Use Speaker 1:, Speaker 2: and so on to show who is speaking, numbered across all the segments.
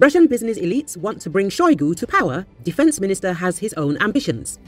Speaker 1: Russian business elites want to bring Shoigu to power. Defense minister has his own ambitions.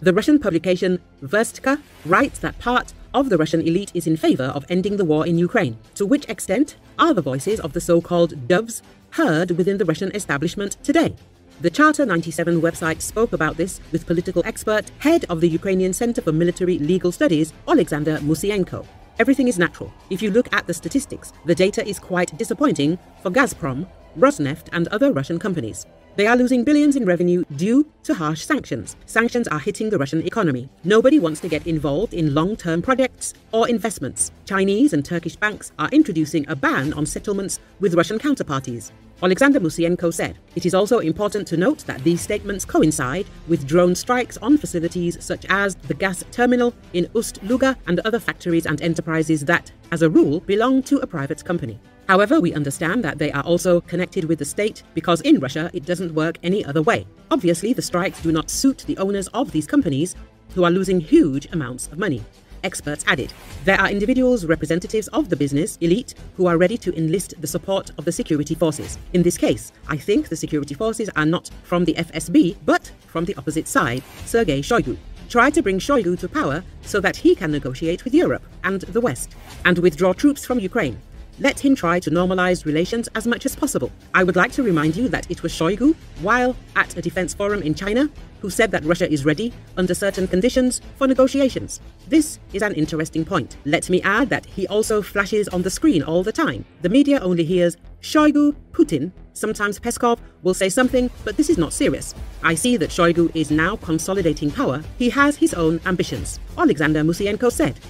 Speaker 1: The Russian publication Verstka writes that part of the Russian elite is in favor of ending the war in Ukraine. To which extent are the voices of the so-called doves heard within the Russian establishment today? The Charter 97 website spoke about this with political expert, head of the Ukrainian Center for Military Legal Studies, Alexander Musienko. Everything is natural. If you look at the statistics, the data is quite disappointing for Gazprom, Rosneft, and other Russian companies. They are losing billions in revenue due to harsh sanctions. Sanctions are hitting the Russian economy. Nobody wants to get involved in long term projects or investments. Chinese and Turkish banks are introducing a ban on settlements with Russian counterparties. Alexander Musienko said, It is also important to note that these statements coincide with drone strikes on facilities such as the gas terminal in Ust-Luga and other factories and enterprises that, as a rule, belong to a private company. However, we understand that they are also connected with the state because in Russia it doesn't work any other way. Obviously, the strikes do not suit the owners of these companies who are losing huge amounts of money experts added. There are individuals, representatives of the business elite, who are ready to enlist the support of the security forces. In this case, I think the security forces are not from the FSB, but from the opposite side, Sergei Shoigu. Try to bring Shoigu to power so that he can negotiate with Europe and the West, and withdraw troops from Ukraine. Let him try to normalize relations as much as possible. I would like to remind you that it was Shoigu, while at a defense forum in China, who said that Russia is ready, under certain conditions, for negotiations. This is an interesting point. Let me add that he also flashes on the screen all the time. The media only hears Shoigu, Putin. Sometimes Peskov will say something, but this is not serious. I see that Shoigu is now consolidating power. He has his own ambitions. Alexander Musienko said,